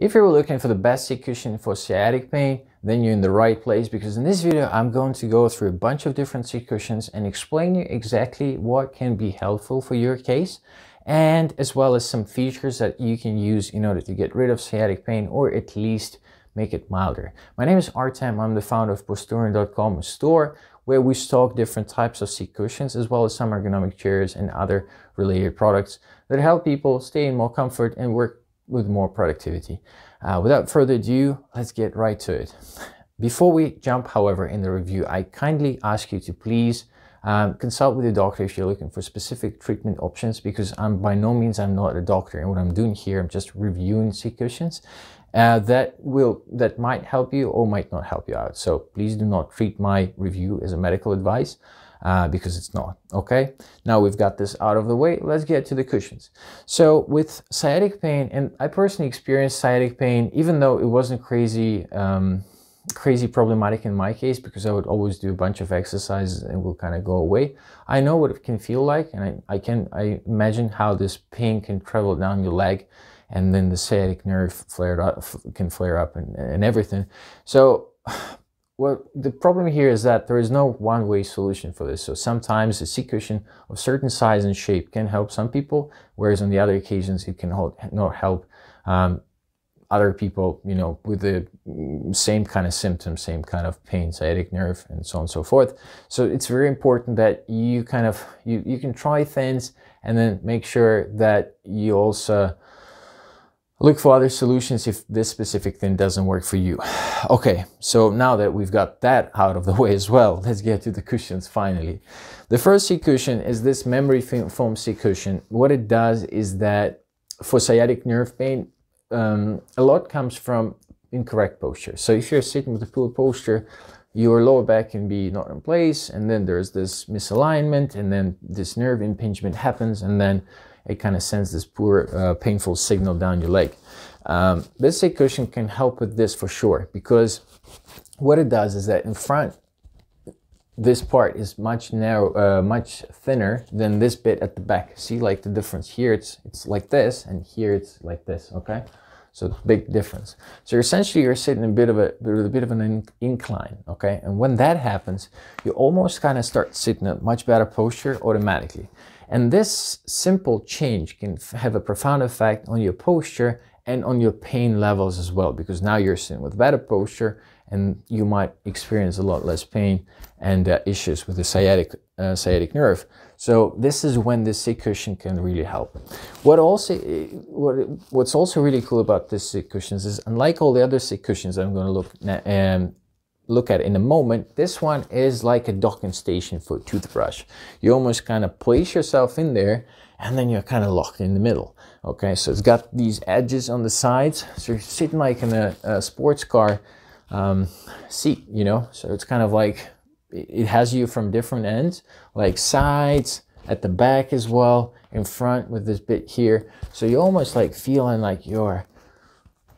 If you're looking for the best seat cushion for sciatic pain, then you're in the right place because in this video, I'm going to go through a bunch of different seat cushions and explain you exactly what can be helpful for your case and as well as some features that you can use in order to get rid of sciatic pain or at least make it milder. My name is Artem. I'm the founder of Posturion.com, a store where we stock different types of seat cushions as well as some ergonomic chairs and other related products that help people stay in more comfort and work with more productivity. Uh, without further ado, let's get right to it. Before we jump, however, in the review, I kindly ask you to please um, consult with your doctor if you're looking for specific treatment options because I'm by no means I'm not a doctor and what I'm doing here I'm just reviewing seat cushions uh, that will that might help you or might not help you out. So please do not treat my review as a medical advice uh, because it's not. Okay, now we've got this out of the way. Let's get to the cushions. So with sciatic pain, and I personally experienced sciatic pain, even though it wasn't crazy. Um, crazy problematic in my case because I would always do a bunch of exercises and will kind of go away. I know what it can feel like and I, I can I imagine how this pain can travel down your leg and then the sciatic nerve flared up can flare up and, and everything. So well, the problem here is that there is no one-way solution for this. So sometimes a seat cushion of certain size and shape can help some people, whereas on the other occasions it can hold, not help um, other people, you know, with the same kind of symptoms, same kind of pain, sciatic nerve, and so on and so forth. So it's very important that you kind of you you can try things and then make sure that you also look for other solutions if this specific thing doesn't work for you. Okay, so now that we've got that out of the way as well, let's get to the cushions finally. The first seat cushion is this memory foam seat cushion. What it does is that for sciatic nerve pain, um, a lot comes from incorrect posture. So if you're sitting with a poor posture, your lower back can be not in place, and then there's this misalignment, and then this nerve impingement happens, and then it kind of sends this poor, uh, painful signal down your leg. Um, this seat cushion can help with this for sure because what it does is that in front, this part is much narrow, uh, much thinner than this bit at the back. See like the difference here, it's, it's like this and here it's like this, okay? So big difference. So essentially you're sitting a bit of a, a bit of an incline, okay? And when that happens, you almost kind of start sitting in a much better posture automatically. And this simple change can have a profound effect on your posture and on your pain levels as well, because now you're sitting with better posture and you might experience a lot less pain and uh, issues with the sciatic, uh, sciatic nerve. So this is when the seat cushion can really help. What also, what, what's also really cool about this seat cushions is unlike all the other seat cushions I'm going to look um, look at in a moment, this one is like a docking station for a toothbrush. You almost kind of place yourself in there and then you're kind of locked in the middle. Okay, so it's got these edges on the sides. So you're sitting like in a, a sports car um, seat, you know? So it's kind of like, it has you from different ends, like sides, at the back as well, in front with this bit here. So you're almost like feeling like you're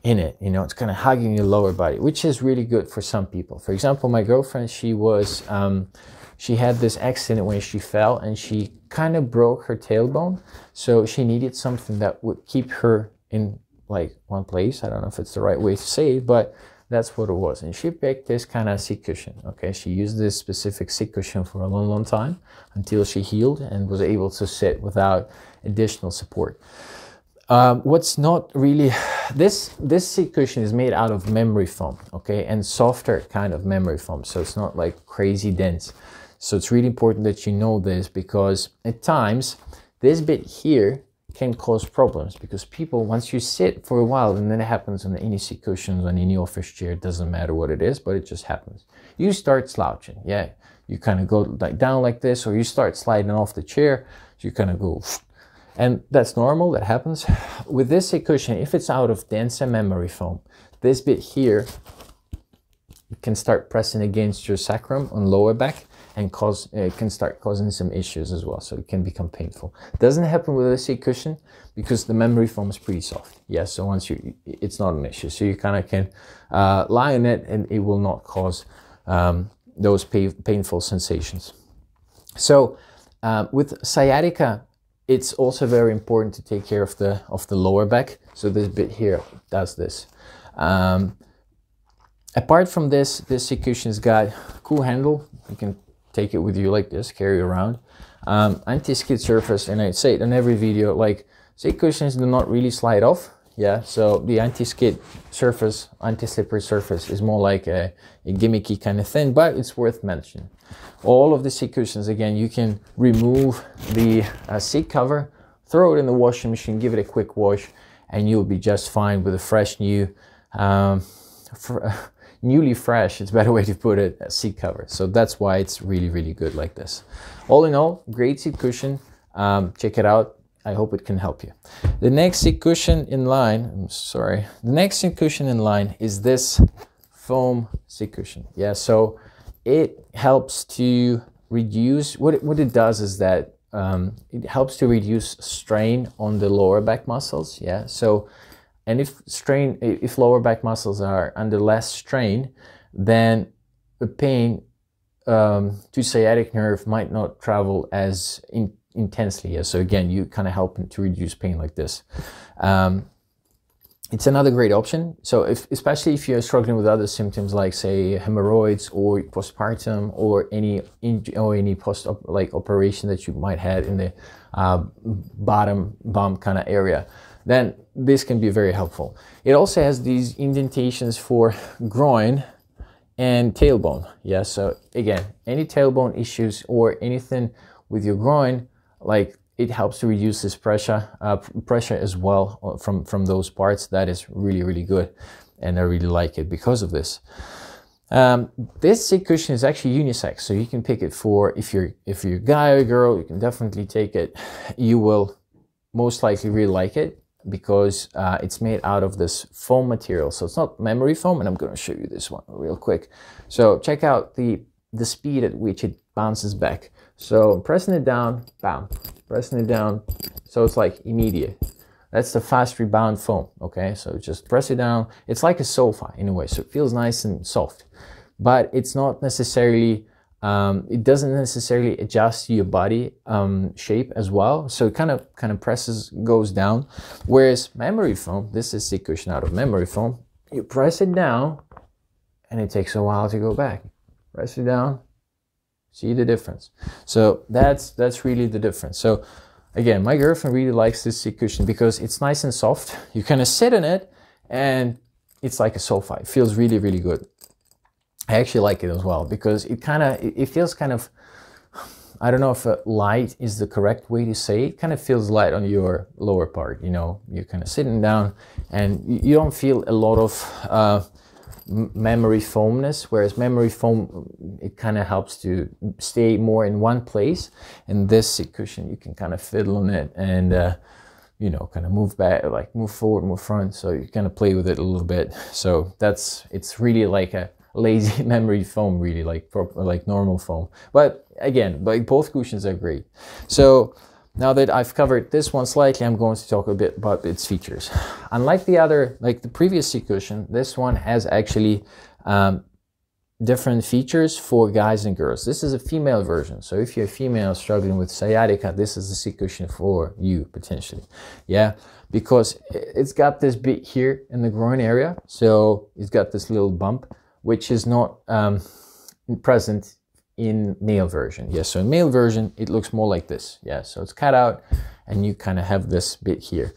in it. You know, it's kind of hugging your lower body, which is really good for some people. For example, my girlfriend, she was, um, she had this accident when she fell and she kind of broke her tailbone. So she needed something that would keep her in like one place. I don't know if it's the right way to say it, but that's what it was. And she picked this kind of seat cushion. Okay, she used this specific seat cushion for a long, long time until she healed and was able to sit without additional support. Um, what's not really this this seat cushion is made out of memory foam okay? And softer kind of memory foam so it's not like crazy dense. So it's really important that you know this because at times this bit here can cause problems because people once you sit for a while and then it happens on any seat cushions on any office chair it doesn't matter what it is but it just happens. You start slouching yeah. You kind of go like down like this or you start sliding off the chair so you kind of go and that's normal, that happens. With this cushion, if it's out of denser memory foam, this bit here can start pressing against your sacrum on lower back and cause uh, can start causing some issues as well. So it can become painful. Doesn't happen with a seat cushion because the memory foam is pretty soft. Yes, yeah, so once you, it's not an issue. So you kind of can uh, lie on it and it will not cause um, those painful sensations. So uh, with sciatica it's also very important to take care of the of the lower back. So this bit here does this. Um, apart from this, this cushion has got cool handle. You can take it with you like this, carry around. Um, anti-skid surface, and I say it in every video, like seat cushions do not really slide off. Yeah, so the anti-skid surface, anti-slippery surface is more like a, a gimmicky kind of thing, but it's worth mentioning. All of the seat cushions, again, you can remove the uh, seat cover, throw it in the washing machine, give it a quick wash, and you'll be just fine with a fresh new, um, newly fresh, it's a better way to put it, a seat cover. So that's why it's really, really good like this. All in all, great seat cushion. Um, check it out. I hope it can help you. The next cushion in line, I'm sorry, the next cushion in line is this foam cushion. Yeah, so it helps to reduce, what it, what it does is that um, it helps to reduce strain on the lower back muscles. Yeah, so, and if strain, if lower back muscles are under less strain, then the pain um, to sciatic nerve might not travel as in, intensely. So again, you kind of help to reduce pain like this. Um, it's another great option. So if, especially if you're struggling with other symptoms like say hemorrhoids or postpartum or any or any post -op like operation that you might have in the uh, bottom bum kind of area, then this can be very helpful. It also has these indentations for groin and tailbone. Yeah, so again, any tailbone issues or anything with your groin, like it helps to reduce this pressure uh, pressure as well uh, from from those parts that is really really good. And I really like it because of this. Um, this seat cushion is actually unisex so you can pick it for if you're if you're a guy or a girl you can definitely take it. You will most likely really like it because uh, it's made out of this foam material. So it's not memory foam and I'm going to show you this one real quick. So check out the the speed at which it bounces back so pressing it down bam pressing it down. So it's like immediate. That's the fast rebound foam, okay? So just press it down. It's like a sofa in a way, so it feels nice and soft. But it's not necessarily, um, it doesn't necessarily adjust your body um, shape as well. So it kind of kind of presses, goes down. Whereas memory foam, this is the cushion out of memory foam, you press it down and it takes a while to go back. Press it down, See the difference? So that's that's really the difference. So again, my girlfriend really likes this seat cushion because it's nice and soft. You kind of sit in it and it's like a sofa. It feels really, really good. I actually like it as well because it kind of, it feels kind of, I don't know if light is the correct way to say it. it kind of feels light on your lower part, you know, you're kind of sitting down and you don't feel a lot of, uh, memory foamness, whereas memory foam, it kind of helps to stay more in one place. And this cushion, you can kind of fiddle on it and, uh, you know, kind of move back, like move forward, move front. So you kind of play with it a little bit. So that's, it's really like a lazy memory foam, really like, like normal foam. But again, like both cushions are great. So now that I've covered this one slightly, I'm going to talk a bit about its features. Unlike the other, like the previous seat cushion, this one has actually um, different features for guys and girls. This is a female version. So if you're a female struggling with sciatica, this is the seat cushion for you potentially. Yeah, because it's got this bit here in the groin area. So it's got this little bump, which is not um, present in male version. Yes, so in male version, it looks more like this. Yeah, so it's cut out and you kind of have this bit here.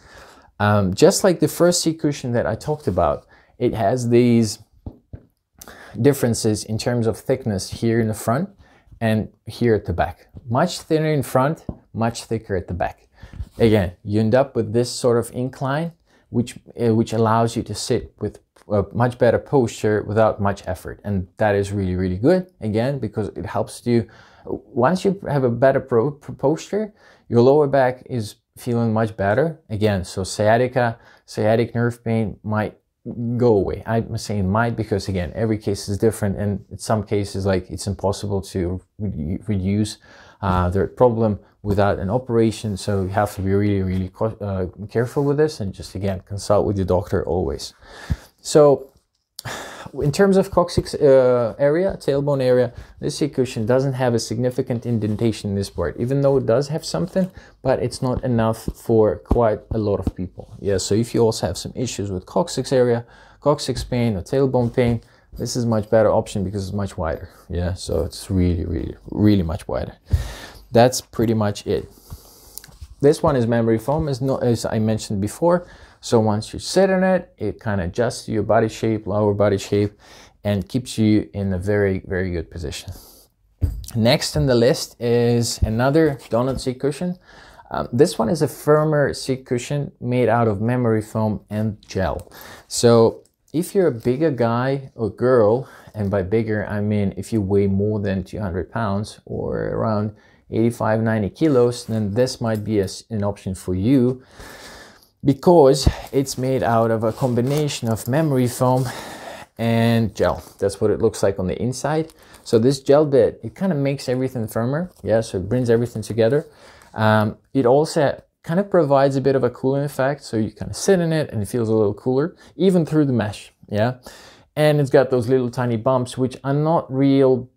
Um, just like the first seat cushion that I talked about, it has these differences in terms of thickness here in the front and here at the back. Much thinner in front, much thicker at the back. Again, you end up with this sort of incline, which, uh, which allows you to sit with a much better posture without much effort. And that is really, really good, again, because it helps you. Once you have a better pro posture, your lower back is feeling much better. Again, so sciatica, sciatic nerve pain might go away. I'm saying might because again, every case is different. And in some cases, like it's impossible to re reduce uh, the problem without an operation. So you have to be really, really uh, careful with this and just again, consult with your doctor always. So in terms of coccyx uh, area, tailbone area, this cushion doesn't have a significant indentation in this part, even though it does have something, but it's not enough for quite a lot of people. Yeah, so if you also have some issues with coccyx area, coccyx pain or tailbone pain, this is much better option because it's much wider. Yeah, so it's really, really, really much wider. That's pretty much it. This one is memory foam, as, no, as I mentioned before. So once you sit in it, it kind of adjusts your body shape, lower body shape, and keeps you in a very, very good position. Next on the list is another donut seat cushion. Um, this one is a firmer seat cushion made out of memory foam and gel. So if you're a bigger guy or girl, and by bigger, I mean if you weigh more than 200 pounds or around 85, 90 kilos, then this might be a, an option for you because it's made out of a combination of memory foam and gel. That's what it looks like on the inside. So this gel bit, it kind of makes everything firmer. Yeah, so it brings everything together. Um, it also kind of provides a bit of a cooling effect. So you kind of sit in it and it feels a little cooler, even through the mesh. Yeah. And it's got those little tiny bumps, which are not real,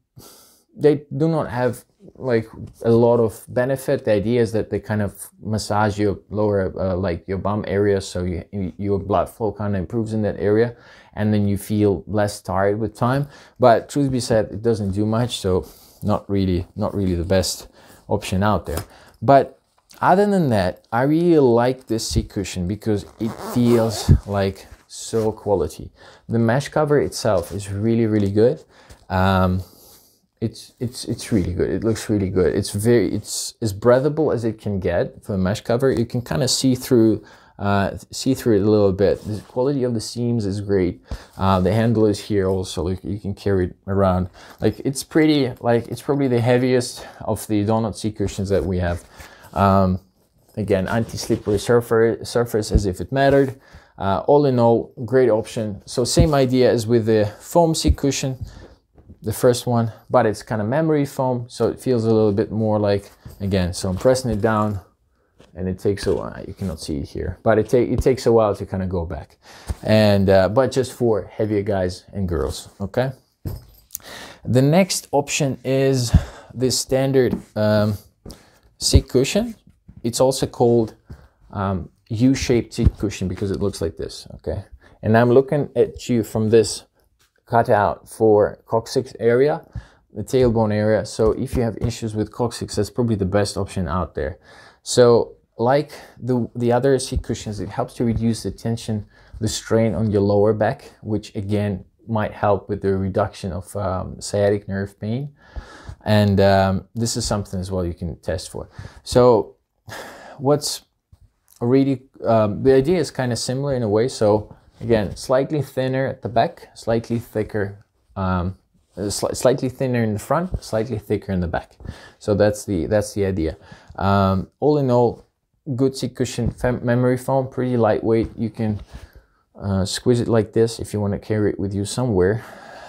they do not have like a lot of benefit. The idea is that they kind of massage your lower, uh, like your bum area, so you, your blood flow kind of improves in that area, and then you feel less tired with time. But truth be said, it doesn't do much, so not really, not really the best option out there. But other than that, I really like this seat cushion because it feels like so quality. The mesh cover itself is really, really good. Um, it's it's it's really good. It looks really good. It's very it's as breathable as it can get for the mesh cover. You can kind of see through uh, see through it a little bit. The quality of the seams is great. Uh, the handle is here also. Like you can carry it around. Like it's pretty. Like it's probably the heaviest of the donut seat cushions that we have. Um, again, anti-slippery surface, surface as if it mattered. Uh, all in all, great option. So same idea as with the foam seat cushion, the first one, but it's kind of memory foam, so it feels a little bit more like, again, so I'm pressing it down and it takes a while, you cannot see it here, but it, take, it takes a while to kind of go back. And, uh, but just for heavier guys and girls, okay? The next option is this standard um, seat cushion. It's also called um, U-shaped seat cushion because it looks like this, okay? And I'm looking at you from this cutout for coccyx area, the tailbone area. So if you have issues with coccyx, that's probably the best option out there. So like the, the other seat cushions, it helps to reduce the tension, the strain on your lower back, which again might help with the reduction of um, sciatic nerve pain. And um, this is something as well you can test for. So what's really, um, the idea is kind of similar in a way. So again, slightly thinner at the back, slightly thicker, um, sli slightly thinner in the front, slightly thicker in the back. So that's the, that's the idea. Um, all in all, good seat cushion memory foam, pretty lightweight. You can uh, squeeze it like this if you want to carry it with you somewhere.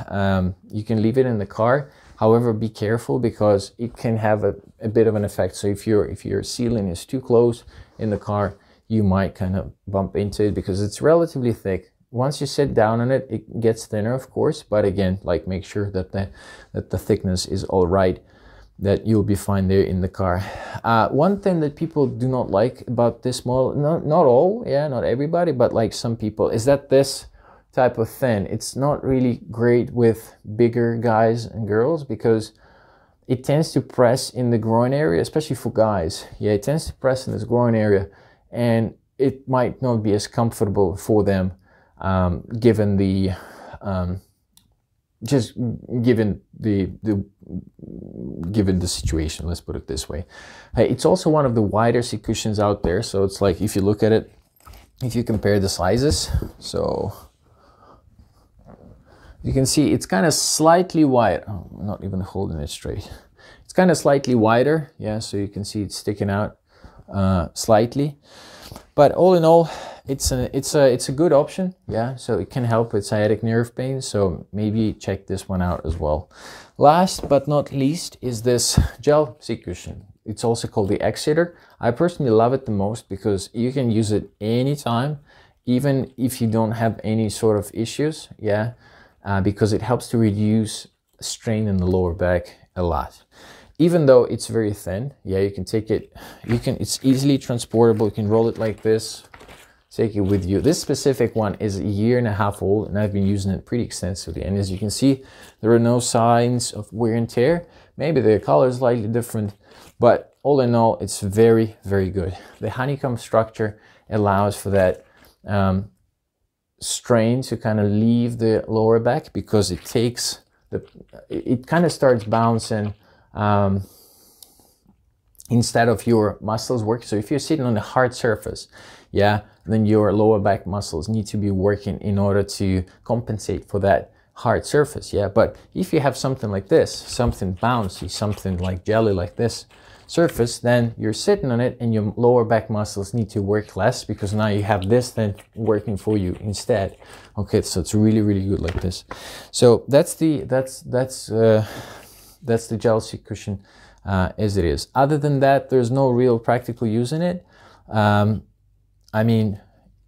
Um, you can leave it in the car. However, be careful because it can have a, a bit of an effect. So if your if your ceiling is too close in the car, you might kind of bump into it because it's relatively thick. Once you sit down on it, it gets thinner, of course. But again, like make sure that the that the thickness is all right. That you'll be fine there in the car. Uh, one thing that people do not like about this model, not not all, yeah, not everybody, but like some people, is that this type of thin. It's not really great with bigger guys and girls because it tends to press in the groin area, especially for guys. Yeah, it tends to press in this groin area and it might not be as comfortable for them um, given the um, just given the, the given the situation let's put it this way it's also one of the wider seat cushions out there so it's like if you look at it if you compare the sizes so you can see it's kind of slightly wider Oh, I'm not even holding it straight. It's kind of slightly wider. Yeah, so you can see it's sticking out slightly. But all in all, it's a it's a it's a good option. Yeah, so it can help with sciatic nerve pain. So maybe check this one out as well. Last but not least is this gel seat cushion. It's also called the X-Sitter. I personally love it the most because you can use it anytime, even if you don't have any sort of issues. Yeah, uh, because it helps to reduce strain in the lower back a lot. Even though it's very thin, yeah, you can take it, you can, it's easily transportable. You can roll it like this, take it with you. This specific one is a year and a half old and I've been using it pretty extensively. And as you can see, there are no signs of wear and tear. Maybe the color is slightly different, but all in all, it's very, very good. The honeycomb structure allows for that um, strain to kind of leave the lower back because it takes the, it kind of starts bouncing um, instead of your muscles work. So if you're sitting on a hard surface, yeah, then your lower back muscles need to be working in order to compensate for that hard surface. Yeah, but if you have something like this, something bouncy, something like jelly like this, surface, then you're sitting on it and your lower back muscles need to work less because now you have this then working for you instead. Okay, so it's really, really good like this. So that's the, that's, that's, uh, that's the seat cushion uh, as it is. Other than that, there's no real practical use in it. Um, I mean,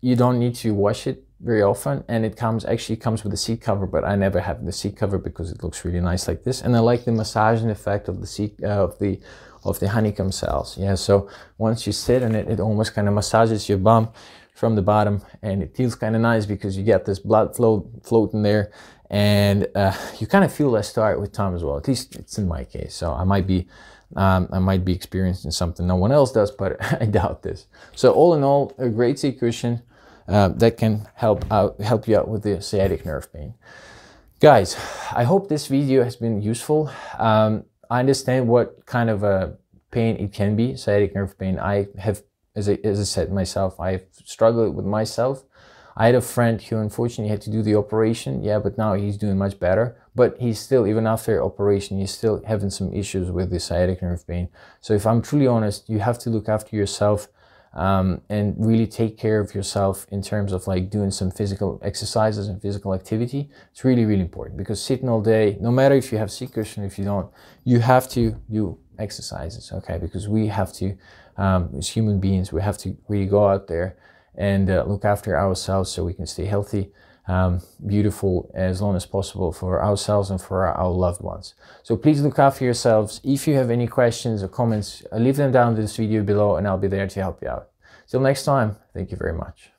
you don't need to wash it very often and it comes actually comes with a seat cover but I never have the seat cover because it looks really nice like this and I like the massaging effect of the seat uh, of the of the honeycomb cells. Yeah, so once you sit on it, it almost kind of massages your bum from the bottom and it feels kind of nice because you get this blood flow floating there and uh, you kind of feel less tired with time as well. At least it's in my case. So I might be um, I might be experiencing something no one else does, but I doubt this. So all in all, a great seat cushion uh, that can help out help you out with the sciatic nerve pain. Guys, I hope this video has been useful. Um, I understand what kind of a pain it can be, sciatic nerve pain. I have, as I, as I said myself, I've struggled with myself. I had a friend who unfortunately had to do the operation, yeah, but now he's doing much better. But he's still, even after operation, he's still having some issues with the sciatic nerve pain. So if I'm truly honest, you have to look after yourself um, and really take care of yourself in terms of like doing some physical exercises and physical activity. It's really, really important because sitting all day, no matter if you have seat cushion, if you don't, you have to do exercises, okay? Because we have to, um, as human beings, we have to really go out there and uh, look after ourselves so we can stay healthy, um, beautiful as long as possible for ourselves and for our, loved ones. So please look after yourselves. If you have any questions or comments, uh, leave them down in this video below and I'll be there to help you out. Till next time, thank you very much.